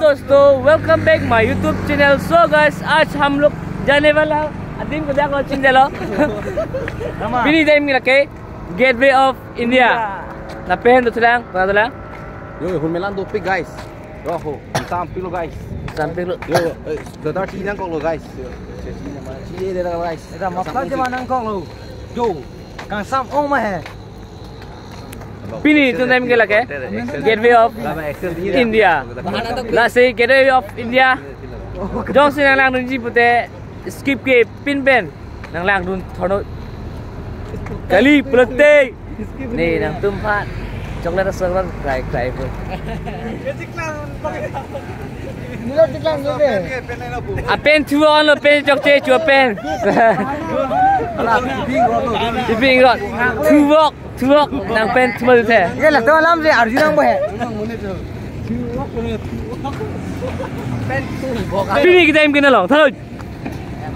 दोस्तों welcome back my YouTube channel so guys आज हम लोग जाने वाला अदीम को देखो चिन चलो बिनी जाइम के लगे गेटवे ऑफ़ इंडिया ना पेन तो चलांग ना चलांग यो हम मिलान दो पे गाइस रहो साम पिलो गाइस साम पिलो यो तो दार चीज़ नंग कोलो गाइस चीज़ ये देता गाइस इधर मक्का जमाना नंग कोलो Pini to them ke lage gateway of India. La say gateway of India. Jong sin lang dun ji pute skip ke pin pen nang lang dun thono kali pulate ni nang tum phat chokla ta sangran try try pun. A pen tu on lo pen chok che chu pen. Ala ping rot. pen. rot. Tu walk. Two walk Nang pen tu tu the Ini lah tu alam je Arjun ang bohe. Pini kita im kena long Thalu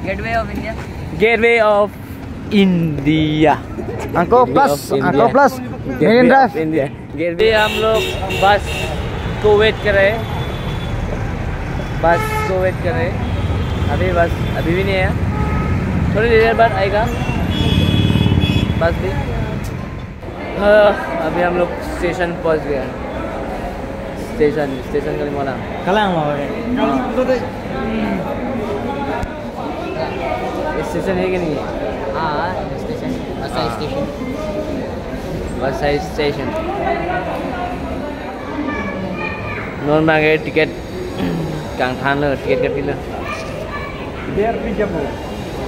Gateway of India. Gateway of India Angko plus, India. angko plus. Main drive. India गिरवी हम लोग बस को wait कर रहे हैं बस को वेट कर रहे हैं अभी बस अभी भी नहीं आया थोड़ी देर बाद आएगा बस भी हाँ, अभी हम लोग स्टेशन पहुँच गए स्टेशन स्टेशन का मोला Kalang mah. स्टेशन है कि नहीं? है Ah, station. Asai station. Bus station. Non मांगे टिकट। कांग थान लो टिकट कर पी लो। Biar.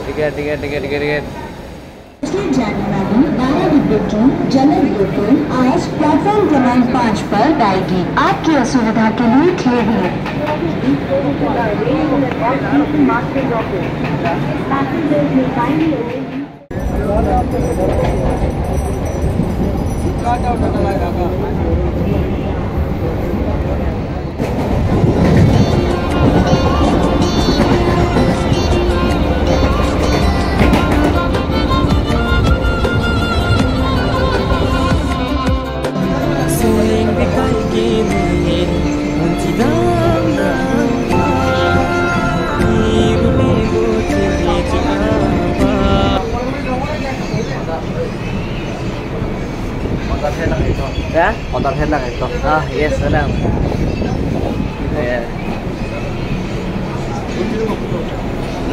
Ticket ticket ticket ticket ticket. Train general local आज प्लेटफॉर्म क्रमांक पाँच पर आएगी आपकी असुविधा के लिए खेद है। Order lang ito. Yeah? Order lang ito. Ah, yes, alam. Yeah.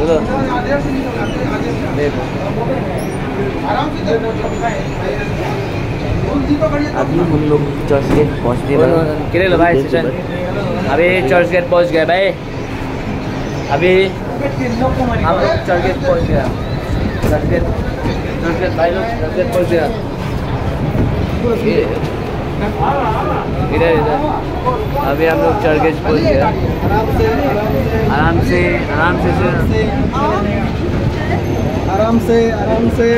Dulu. Debo. Aram अभी हम लोग चर्च गेट वाले कितने लो भाई स्टेशन अभी चर्च गेट पहुँच गए भाई। अभी हम लोग चर्च गेट पहुँच गया। चर्च गेट चर्च गेट भाई लोग चर्च गेट पहुँच गया। इधर इधर। अभी हम लोग चर्च गेट पहुँच गया। आराम से आराम से से आराम से, आराम से,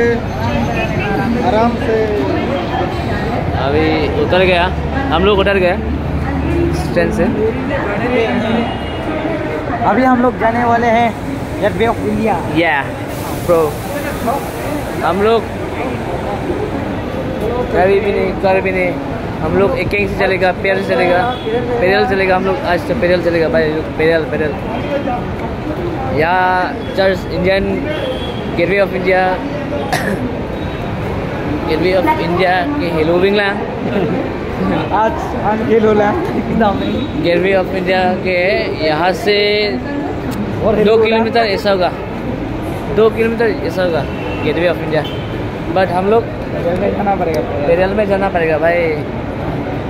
आराम से. अभी उतर गया। हम लोग उतर गए। ट्रेन से। अभी हम लोग जाने वाले हैं गेटवे ऑफ़ इंडिया। या प्रो हम लोग कभी भी नहीं कर भी नहीं। हम लोग एक एक से चलेगा पैर से चलेगा। पैदल चलेगा हम लोग आज तो पैदल चलेगा। भाई पैदल पैदल। या church Indian gateway of India gateway of India के हेलोविंग ला आज आज खेल होला एकदम गेटवे ऑफ़ इंडिया के यहाँ से और दो किलोमीटर ऐसा होगा। दो किलोमीटर ऐसा होगा गेटवे ऑफ़ इंडिया बट हम लोग में जाना पड़ेगा पैदल में जाना पड़ेगा भाई।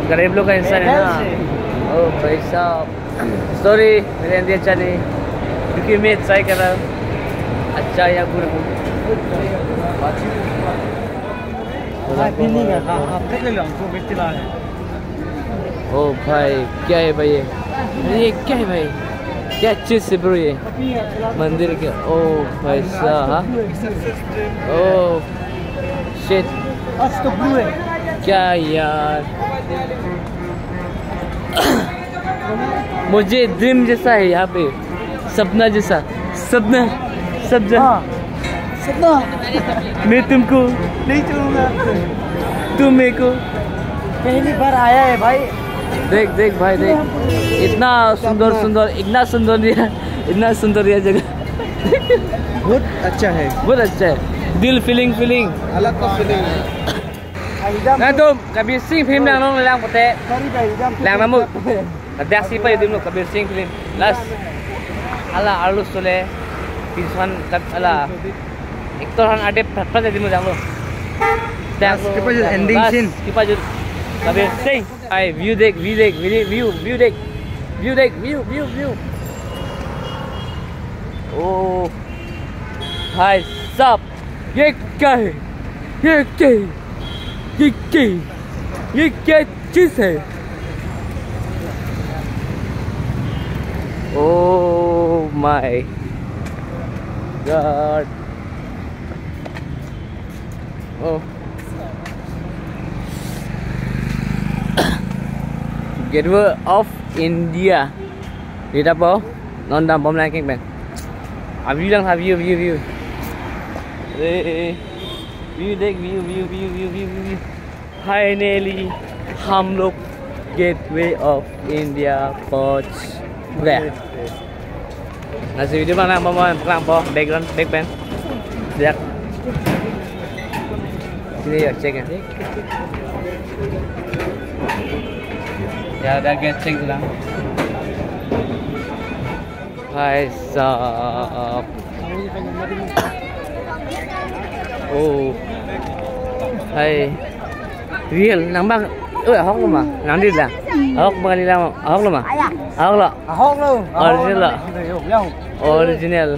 गरीब लोग का इंसान है ना। ओ भाई साहब। सॉरी मेरे हिंदी अच्छा नहीं क्योंकि मैं ट्राई कर रहा हूँ। अच्छा या बुरा ओ भाई क्या है भाई ये? ये क्या है भाई? क्या चीज़ से ब्रो ये? मंदिर के ओ भाई साहब ओ शिट तो है। क्या यार? मुझे ड्रीम जैसा है यहाँ पे। सपना जैसा। सपना सपना हाँ। सपना मैं तुमको नहीं छोड़ूँगा तुम मेरे को पहली बार आया है भाई देख देख भाई देख इतना सुंदर सुंदर इतना सुंदर ये इतना सुंदर ये जगह बहुत अच्छा है बहुत अच्छा है दिल फीलिंग फीलिंग अलग का feeling tu, kabir sing film yang nong lang pote, lang namu. Kadak si pa yun mo kabir sing film. Las, ala alu sole, pinsan kat ala. Ektor han ade patra jadi mo janglo. Kipa jud ending scene. Kipa jud kabir sing. Ay view dek, view dek, view view view dek, view dek, view view view. Oh, hai sap, ye kai, ye kai. ये क्या ये क्या चीज़ है ओ my god oh Gateway of India Đi đáp bố Non đầm bom này các bạn À view đang là view view view Đây view देख view view view view view view finally हम लोग gateway of India पहुंच गए nasi video mana mau mau pelang po background backband lihat sini today or chicken? Yeah, đã get chicken lắm. Hai. Oh. Hey. Real nang bang. Ôi, hóc luôn mà. Nang đi là. Hóc bang đi làm. Hóc luôn mà. Hóc luôn. Hóc luôn. Original. Original. Original.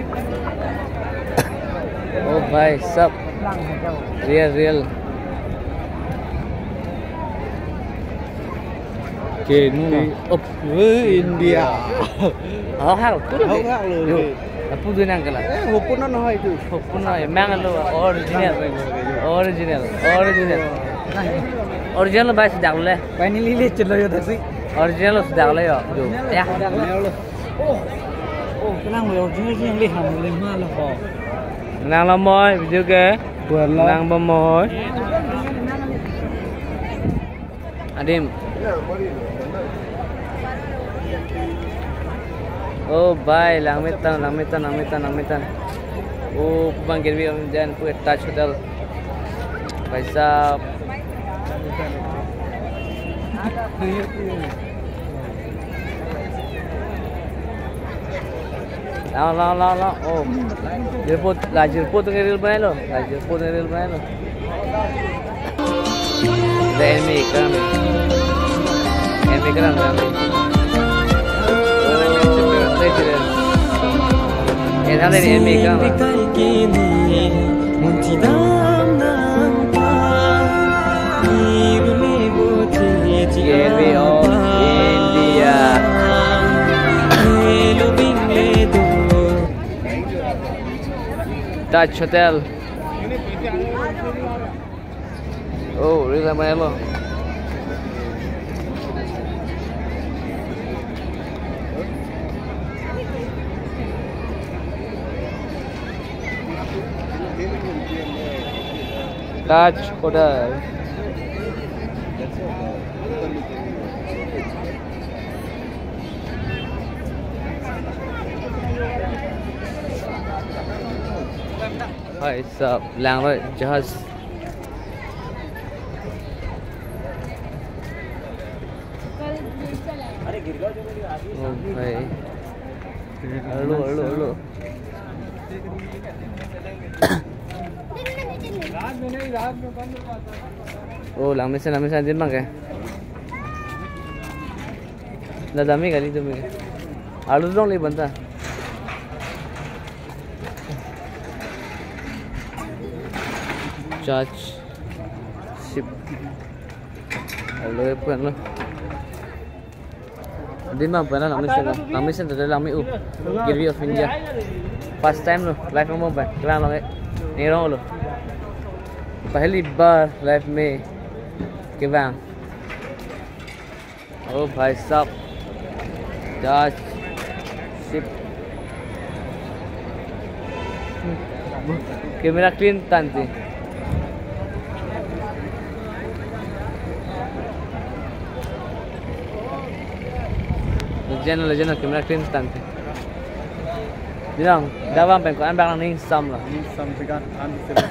Oh bhai, sup? Real, real. Okay, nu okay. up uh, India. Hao hao, tuh lagi. Hao hao lagi. Apa tuh yang kalah? Eh, hukuna nih itu. Hukuna, yang mana lo? Original, original, original. Original lo bayar sejak lo ya? Bayar nilai lecet lo ya tadi. Original lo sejak lo ya? Jo, ya. Original lo. Oh, oh, kenapa ya? Original sih yang lihat, lima lo. Nang lomoy video ke? Nang bomoy. Adim. Oh bye, langitan, langitan, langitan, langitan. Oh, panggil dia jangan punya touch hotel. Bye sap. Lao lao lao lao. Oh. Jirput, lah jirput tu reel बनाए लो. Lah jirput tu reel बनाए लो. The enemy coming. Enemy coming, coming. Oh, president. Eh, ada Taj Hotel. Oh, Rila Amarelo. Taj Hotel. Language जहाज़ ओ भाई hello hello hello Oh, lamisan lamisan din bang Nadami kali tu mga. Alu dong lagi banta. Church ship เ charge ship Hello po ano. Di man pa na namin sila. Namin sila dala namin up. Gilby of India. First time no, life में mobile करा लो नहीं रहो लो पहली बार life में के bang ओ भाई साहब चार्ज शिप कैमरा क्लीन तानती Geno le Geno che mi tante. istante. Dinam, davam penko an barang ning sam la. Ning sam tegan an sebe.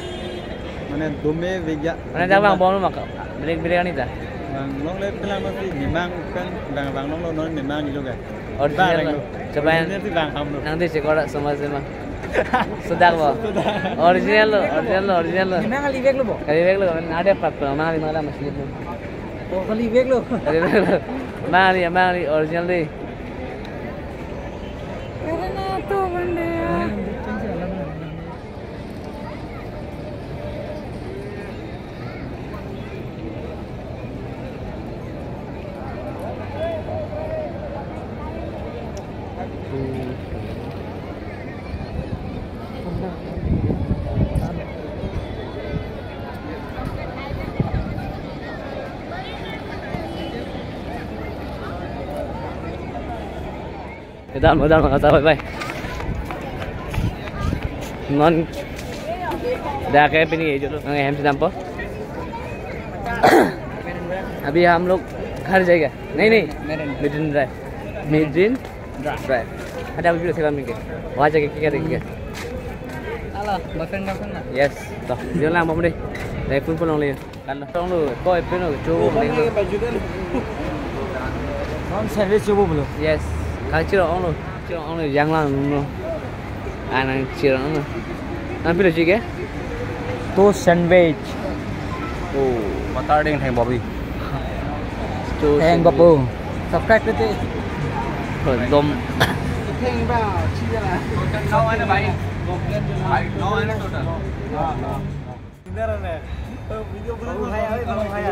Mane dome veja. Mane davam bom mak. Break break anita. Bang long le pelang mesti memang kan bang bang long lo non memang gitu kan. Original. Coba yang di sekolah sama sama. Sudah lo. Original lo, original lo, original lo. Memang kali bag lo bo. Kali bag lo, ada apa? Mana lima masih itu. Oh kali bag lo. Kali bag lo. Mali, mali, original deh. తో వండి Done, we're done, we're done, bye. Non đã cái bên ये जो लोग ngày हम से पर अभी हम लोग घर जाएगा नहीं नहीं Marine Drive Marine Drive ada video saya kami ke wajah ke kira kira Alah, boyfriend girlfriend lah. yes toh dia lang mau deh dari pun pulang lagi kan tong lu kau itu lu cuba lagi Non service coba belum. yes kau ciro orang lu ciro orang lu yang lang lu anak ciro orang Lu nanti lu cik तो sandwich. oh Mata ada yang Bobby. Thank babu. Subscribe करते.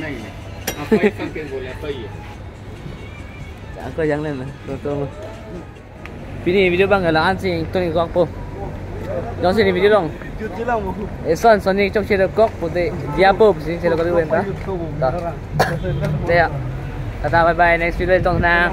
नहीं नहीं आप कोई संकेत बोले सही है Aku yang lain lah. Betul. Pilih video bang kalau anjing tu ni kok po. Jangan sini video dong. Eh son son ni cok cerita kok putih. Dia apa sih cerita kau tu entah. Tak. Tak. Tata bye bye next video tong nang.